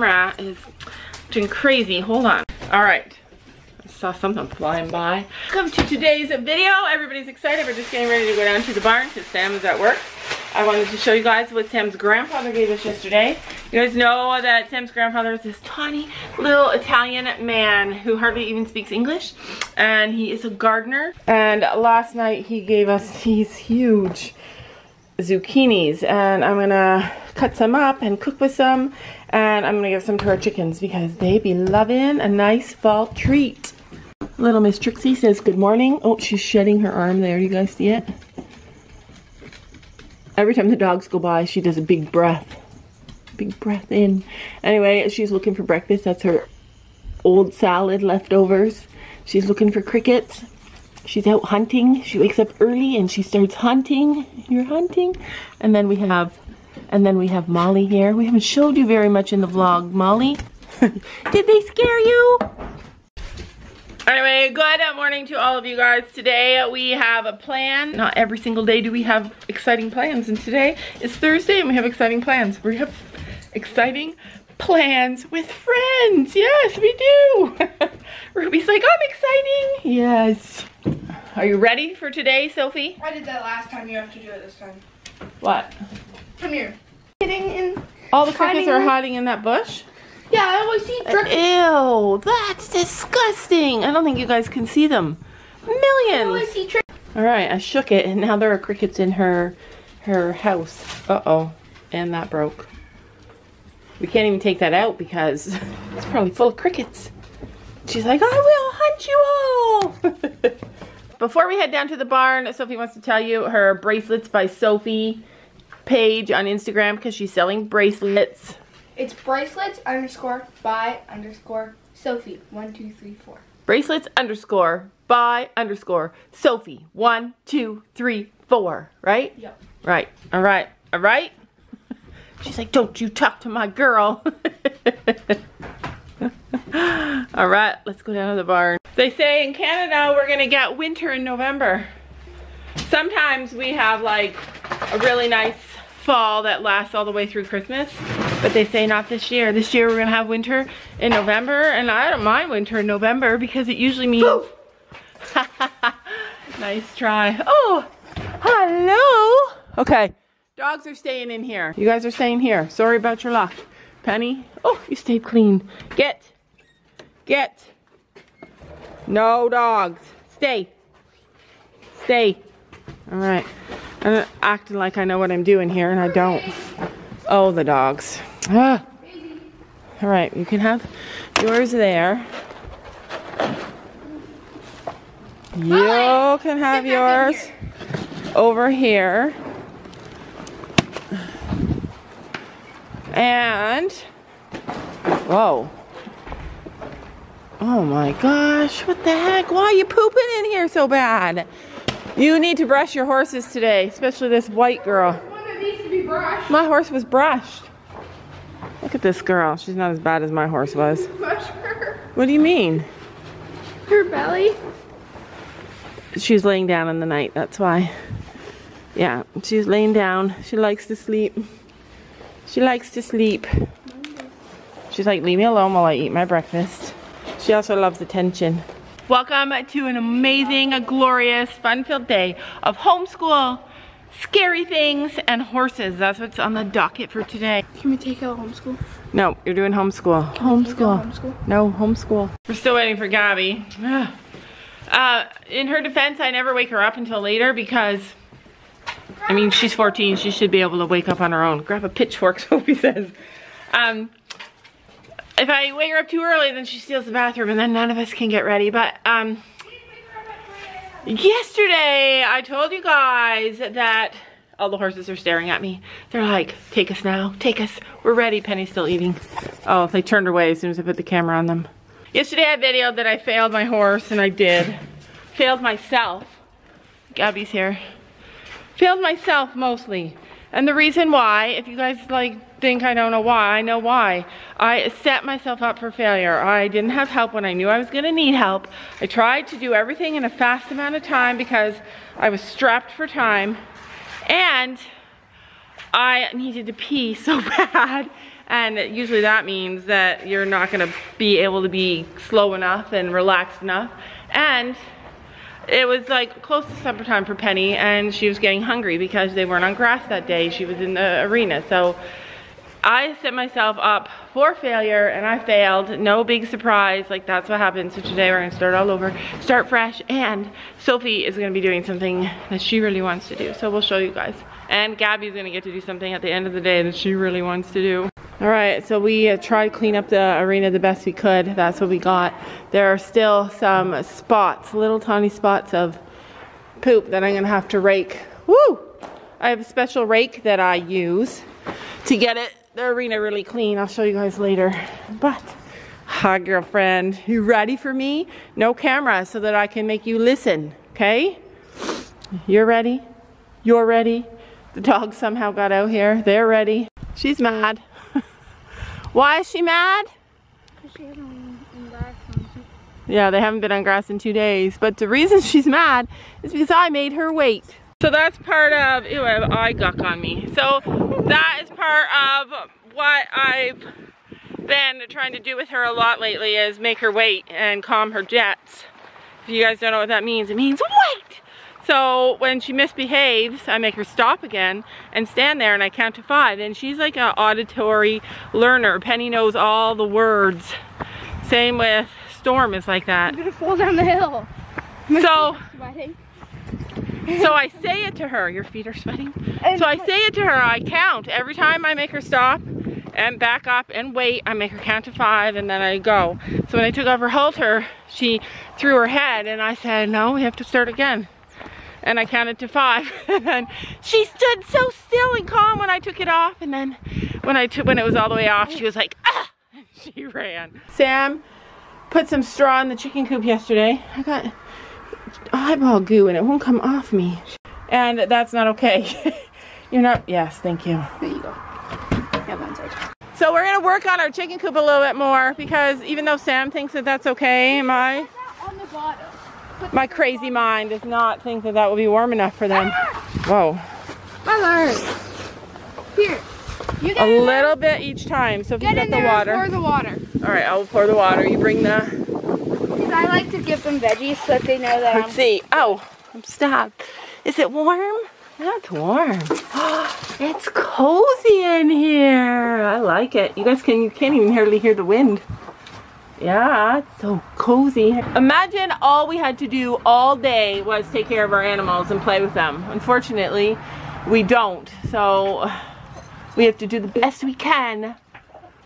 camera is doing crazy, hold on. All right, I saw something flying by. Welcome to today's video. Everybody's excited, we're just getting ready to go down to the barn because Sam is at work. I wanted to show you guys what Sam's grandfather gave us yesterday. You guys know that Sam's grandfather is this tiny little Italian man who hardly even speaks English. And he is a gardener. And last night he gave us these huge zucchinis. And I'm gonna cut some up and cook with some. And I'm gonna give some to our chickens because they be loving a nice fall treat. Little Miss Trixie says good morning. Oh, she's shedding her arm there. You guys see it? Every time the dogs go by, she does a big breath. Big breath in. Anyway, she's looking for breakfast. That's her old salad leftovers. She's looking for crickets. She's out hunting. She wakes up early and she starts hunting. You're hunting. And then we have and then we have Molly here. We haven't showed you very much in the vlog. Molly, did they scare you? Anyway, good morning to all of you guys. Today uh, we have a plan. Not every single day do we have exciting plans. And today is Thursday and we have exciting plans. We have exciting plans with friends. Yes, we do. Ruby's like, I'm exciting. Yes. Are you ready for today, Sophie? I did that last time. You have to do it this time. What? Come here. Getting in. All the crickets are in- hiding in that bush? Yeah, I always see crickets. Ew, that's disgusting. I don't think you guys can see them. I Millions. see. All right, I shook it and now there are crickets in her her house. Uh-oh, and that broke. We can't even take that out because it's probably full of crickets. She's like, I will hunt you all. Before we head down to the barn, Sophie wants to tell you her bracelets by Sophie page on Instagram because she's selling bracelets. It's bracelets underscore by underscore Sophie. One, two, three, four. bracelets underscore by underscore Sophie. One, two, three, four. Right? Yep. Right. All right. All right. She's like, don't you talk to my girl. All right, let's go down to the barn. They say in Canada we're gonna get winter in November. Sometimes we have like a really nice fall that lasts all the way through Christmas, but they say not this year. This year we're gonna have winter in November, and I don't mind winter in November because it usually means. nice try. Oh, hello. Okay, dogs are staying in here. You guys are staying here. Sorry about your luck. Penny, oh, you stayed clean. Get, get. No dogs. Stay. Stay. All right. I'm acting like I know what I'm doing here, and I don't. Oh, the dogs. Ah. All right, you can have yours there. You can have Get back in yours over here. And, whoa. Oh my gosh, what the heck? Why are you pooping in here so bad? You need to brush your horses today, especially this white girl. One of these to be brushed. My horse was brushed. Look at this girl. She's not as bad as my horse was. Brush her. What do you mean? Her belly. She's laying down in the night, that's why. Yeah, she's laying down. She likes to sleep. She likes to sleep. She's like, leave me alone while I eat my breakfast. She also loves attention. Welcome to an amazing, glorious, fun-filled day of homeschool, scary things, and horses. That's what's on the docket for today. Can we take out homeschool? No, you're doing homeschool. Homeschool. homeschool. No, homeschool. We're still waiting for Gabby. Uh, in her defense, I never wake her up until later because, I mean, she's 14. She should be able to wake up on her own. Grab a pitchfork, Sophie says. Um, if I wake her up too early, then she steals the bathroom and then none of us can get ready. But, um, yesterday I told you guys that all the horses are staring at me. They're like, take us now, take us. We're ready. Penny's still eating. Oh, they turned away as soon as I put the camera on them. Yesterday I videoed that I failed my horse, and I did. Failed myself. Gabby's here. Failed myself mostly. And the reason why, if you guys like think I don't know why, I know why. I set myself up for failure. I didn't have help when I knew I was gonna need help. I tried to do everything in a fast amount of time because I was strapped for time. And I needed to pee so bad. And usually that means that you're not gonna be able to be slow enough and relaxed enough. And it was like close to supper time for Penny and she was getting hungry because they weren't on grass that day. She was in the arena. So I set myself up for failure and I failed. No big surprise, like that's what happened. So today we're gonna start all over, start fresh, and Sophie is gonna be doing something that she really wants to do. So we'll show you guys. And Gabby's gonna get to do something at the end of the day that she really wants to do. All right, so we uh, tried to clean up the arena the best we could. That's what we got. There are still some spots, little tiny spots of poop that I'm gonna have to rake. Woo! I have a special rake that I use to get it the arena really clean. I'll show you guys later. But, hi girlfriend, you ready for me? No camera so that I can make you listen, okay? You're ready? You're ready? The dog somehow got out here. They're ready. She's mad. Why is she mad? Because she hasn't been outside. Yeah, they haven't been on grass in two days. But the reason she's mad is because I made her wait. So that's part of, ew, I have eye guck on me. So that is part of what I've been trying to do with her a lot lately is make her wait and calm her jets. If you guys don't know what that means, it means wait! So when she misbehaves, I make her stop again and stand there and I count to five. And she's like an auditory learner. Penny knows all the words. Same with Storm is like that. I'm gonna fall down the hill. So, so I say it to her. Your feet are sweating. So I say it to her. I count every time I make her stop and back up and wait. I make her count to five and then I go. So when I took off her halter, she threw her head and I said, no, we have to start again and I counted to five. and she stood so still and calm when I took it off. And then when I took when it was all the way off, she was like, ah! And she ran. Sam put some straw in the chicken coop yesterday. I got eyeball goo and it won't come off me. And that's not okay. You're not, yes, thank you. There you go. So we're gonna work on our chicken coop a little bit more because even though Sam thinks that that's okay, am I? On the bottom. My crazy mind does not think that that will be warm enough for them. Ah! Whoa. My arm. Here. You A little bit each time. So if you Get got in the water. pour the water. All right, I'll pour the water. You bring the, Because I like to give them veggies so that they know that let's I'm... see. Oh, I'm. Is it warm? That's warm. it's cozy in here. I like it. You guys can, you can't even hardly hear the wind. Yeah, it's so cozy. Imagine all we had to do all day was take care of our animals and play with them. Unfortunately, we don't. So we have to do the best we can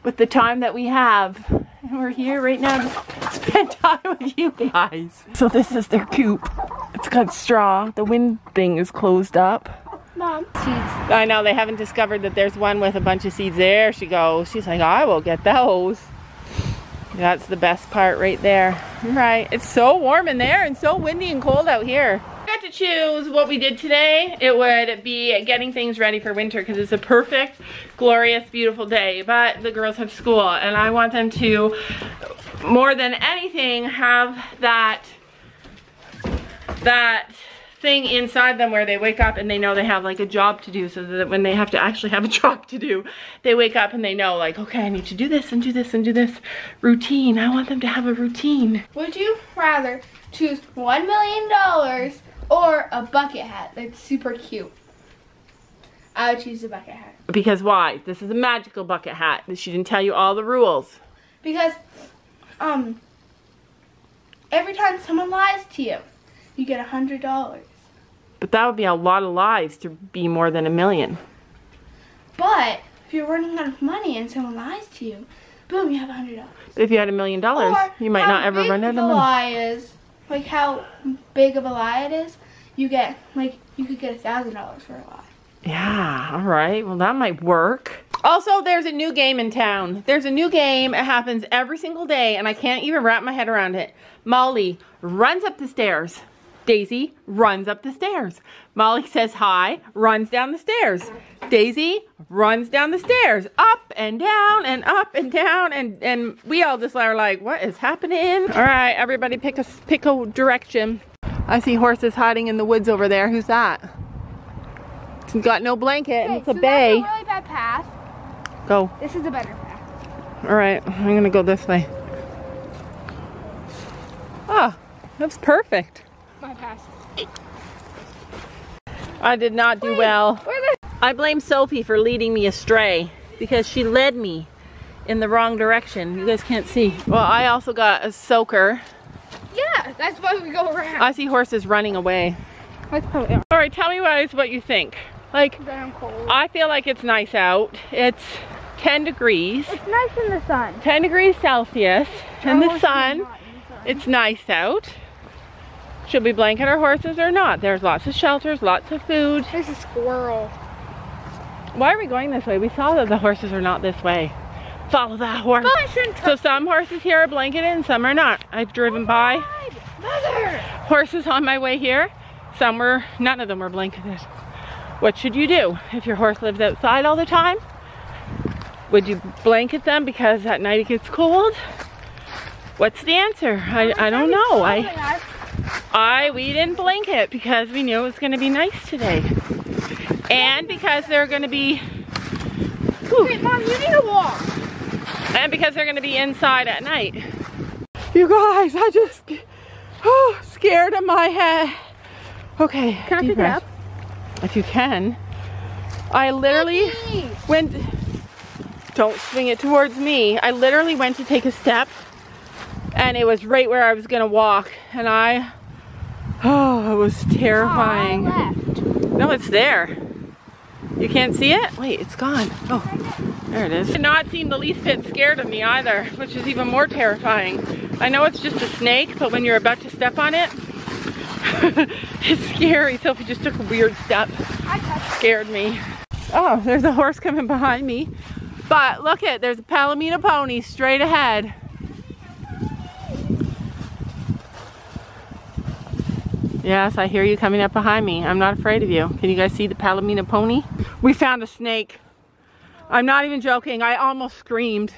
with the time that we have. And we're here right now to spend time with you guys. So this is their coop. It's got straw. The wind thing is closed up. Mom. Seeds. I know they haven't discovered that there's one with a bunch of seeds. There she goes. She's like, I will get those. That's the best part right there. Right. It's so warm in there and so windy and cold out here. To choose what we did today. It would be getting things ready for winter because it's a perfect, glorious, beautiful day. But the girls have school and I want them to, more than anything, have that that thing inside them where they wake up and they know they have like a job to do so that when they have to actually have a job to do, they wake up and they know like, okay, I need to do this and do this and do this routine. I want them to have a routine. Would you rather choose $1 million or a bucket hat that's super cute? I would choose a bucket hat. Because why? This is a magical bucket hat. She didn't tell you all the rules. Because, um, every time someone lies to you, you get a hundred dollars. But that would be a lot of lies to be more than a million. But if you're running out of money and someone lies to you, boom, you have a hundred dollars. But if you had a million dollars, you might not ever run out of money. lie is, like how big of a lie it is, you get like you could get a thousand dollars for a lie. Yeah, all right. Well, that might work. Also, there's a new game in town. There's a new game. It happens every single day, and I can't even wrap my head around it. Molly runs up the stairs. Daisy runs up the stairs. Molly says hi, runs down the stairs. Daisy runs down the stairs, up and down and up and down, and and we all just are like, what is happening? All right, everybody, pick a pick a direction. I see horses hiding in the woods over there. Who's that? It's got no blanket and Okay, it's a so bay. That's a really bad path. Go. This is a better path. All right, I'm gonna go this way. Ah, that's perfect. My path. I did not do well. Where the I blame Sophie for leading me astray because she led me in the wrong direction. You guys can't see. Well, I also got a soaker. That's why we go around. I see horses running away. That's probably All right, tell me guys what you think. Like. I feel like it's nice out. It's 10 degrees, It's nice in the sun. 10 degrees Celsius in the sun. in the sun. It's nice out. Should we blanket our horses or not? There's lots of shelters, lots of food. There's a squirrel. Why are we going this way? We saw that the horses are not this way. Follow that horse. So some horses here are blanketed and some are not. I've driven by! Horses on my way here. Some were, none of them were blanketed. What should you do if your horse lives outside all the time? Would you blanket them because at night it gets cold? What's the answer? I, I don't know. I, I, we didn't blanket because we knew it was gonna be nice today. And because they're gonna be, Wait, Mom, you need to walk. and because they're gonna be inside at night. You guys, I just, oh, scared of my head. Okay, Can I it breath. up? If you can. I literally Please. went, don't swing it towards me. I literally went to take a step and it was right where I was gonna walk and I, oh, it was terrifying. Left. No, it's there. You can't see it? Wait, it's gone. Oh, there it is. Did not seem the least bit scared of me either, which is even more terrifying. I know it's just a snake, but when you're about to step on it, it's scary. Sophie just took a weird step. Scared me. Oh, there's a horse coming behind me. But look it, there's a Palomino pony straight ahead. Yes, I hear you coming up behind me. I'm not afraid of you. Can you guys see the Palomino pony? We found a snake. I'm not even joking. I almost screamed.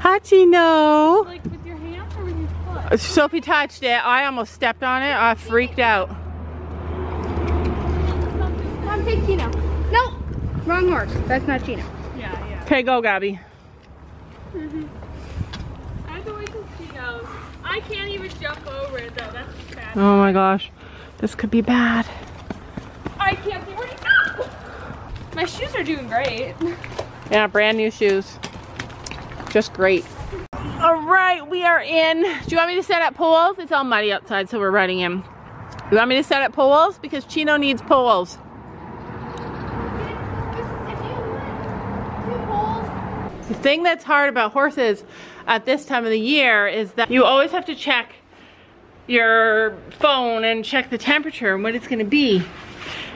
Hachino. Like with your hands or with your foot? Sophie touched it. I almost stepped on it. I freaked out. Mom, take Chino. No, wrong horse. That's not Chino. Yeah, yeah. Okay, go, Gabby. I have to wait till she knows. I can't even jump over it though. That's bad. Oh my gosh. This could be bad. I can't see where to go. My shoes are doing great. Yeah, brand new shoes. Just great. All right, we are in. Do you want me to set up poles? It's all muddy outside, so we're running in. You want me to set up poles? Because Chino needs poles. The thing that's hard about horses at this time of the year is that you always have to check your phone and check the temperature and what it's gonna be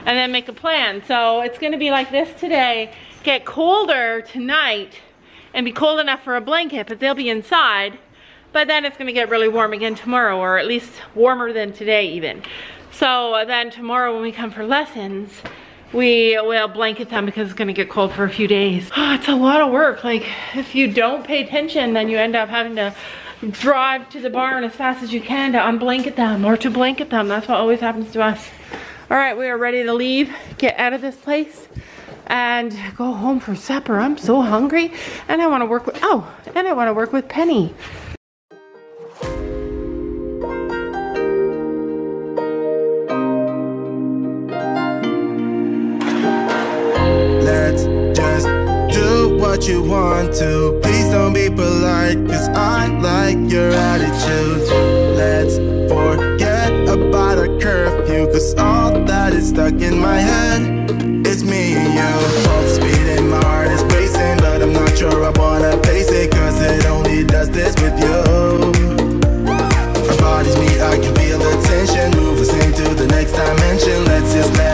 and then make a plan. So it's gonna be like this today, get colder tonight and be cold enough for a blanket, but they'll be inside. But then it's gonna get really warm again tomorrow or at least warmer than today even. So uh, then tomorrow when we come for lessons, we will blanket them because it's gonna get cold for a few days. Oh, it's a lot of work. Like if you don't pay attention, then you end up having to drive to the barn as fast as you can to unblanket them or to blanket them. That's what always happens to us. All right, we are ready to leave, get out of this place and go home for supper. I'm so hungry and I wanna work with, oh, and I wanna work with Penny. Let's just do what you want to. Please don't be polite, cause I like your attitude. Let's forget about a curfew, cause all is stuck in my head It's me and you. Both speeding, my heart is racing, but I'm not sure I wanna pace it, cause it only does this with you. Our bodies meet, I can feel the tension. Move us into the next dimension. Let's just let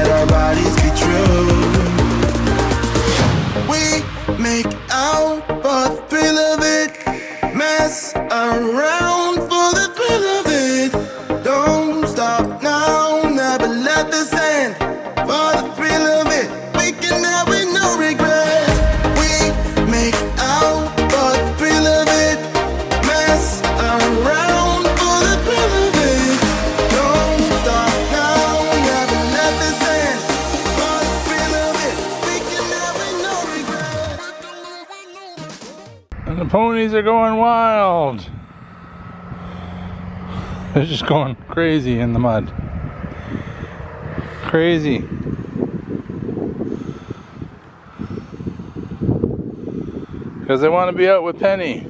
ponies are going wild. They're just going crazy in the mud. Crazy. Because they want to be out with Penny.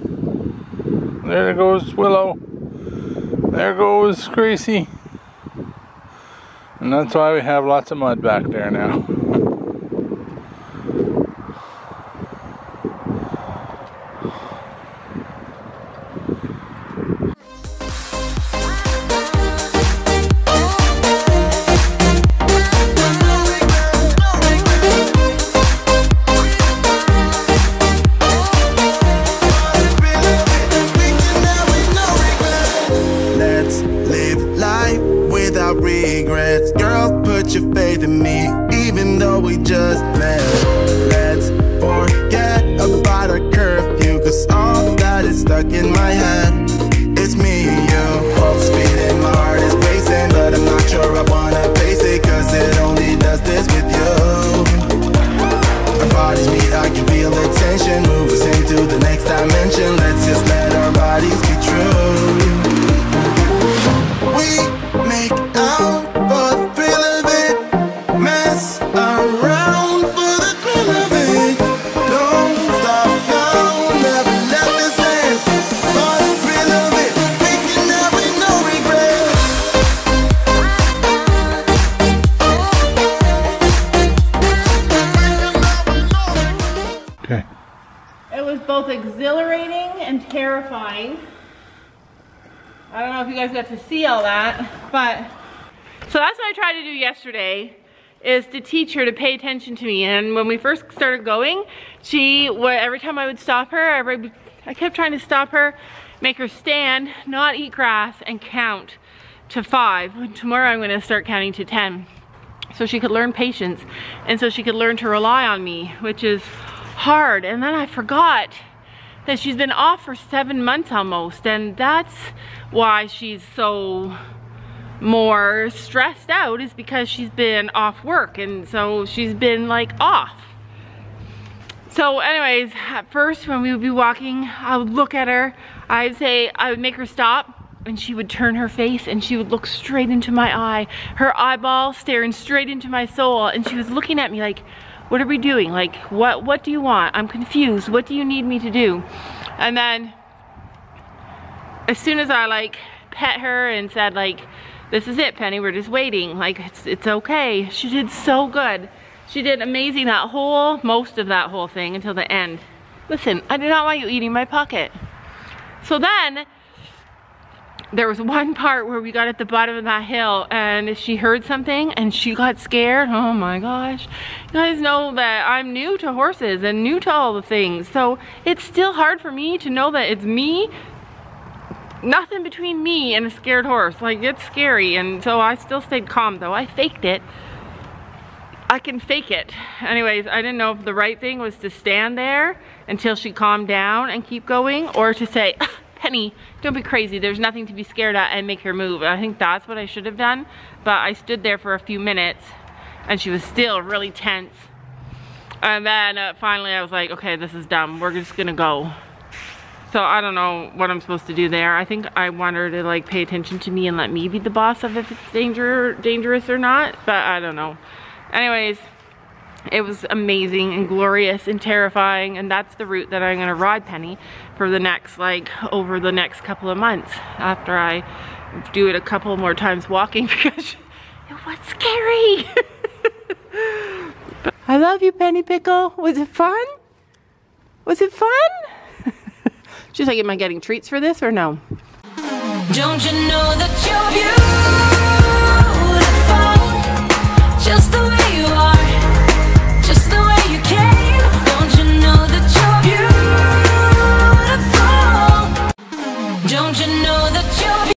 There goes Willow. There goes Gracie. And that's why we have lots of mud back there now. It was both exhilarating and terrifying. I don't know if you guys got to see all that, but so that's what I tried to do yesterday is to teach her to pay attention to me. And when we first started going, she, every time I would stop her, every, I kept trying to stop her, make her stand, not eat grass, and count to five. Tomorrow I'm going to start counting to ten so she could learn patience and so she could learn to rely on me, which is hard. And then I forgot that she's been off for seven months almost, and that's why she's so more stressed out is because she's been off work and so she's been like off. So anyways, at first when we would be walking, I would look at her, I'd say, I would make her stop and she would turn her face and she would look straight into my eye, her eyeball staring straight into my soul and she was looking at me like, what are we doing? Like, what, what do you want? I'm confused. What do you need me to do? And then as soon as I like pet her and said like, this is it, Penny, we're just waiting. Like, it's, it's okay. She did so good. She did amazing that whole, most of that whole thing until the end. Listen, I do not want you eating my pocket. So then, there was one part where we got at the bottom of that hill and she heard something and she got scared. Oh my gosh. You guys know that I'm new to horses and new to all the things. So it's still hard for me to know that it's me nothing between me and a scared horse. Like, it's scary. And so I still stayed calm, though. I faked it. I can fake it. Anyways, I didn't know if the right thing was to stand there until she calmed down and keep going, or to say, "Ah, Penny, don't be crazy. There's nothing to be scared at and make her move. I think that's what I should have done. But I stood there for a few minutes and she was still really tense. And then uh, finally I was like, okay, this is dumb. We're just gonna go. So I don't know what I'm supposed to do there. I think I want her to like pay attention to me and let me be the boss of if it's danger dangerous or not, but I don't know. Anyways, it was amazing and glorious and terrifying and that's the route that I'm gonna ride Penny for the next like over the next couple of months after I do it a couple more times walking because it was scary. I love you Penny Pickle. Was it fun? Was it fun? She's like, am I getting treats for this or no? Don't you know that you're beautiful?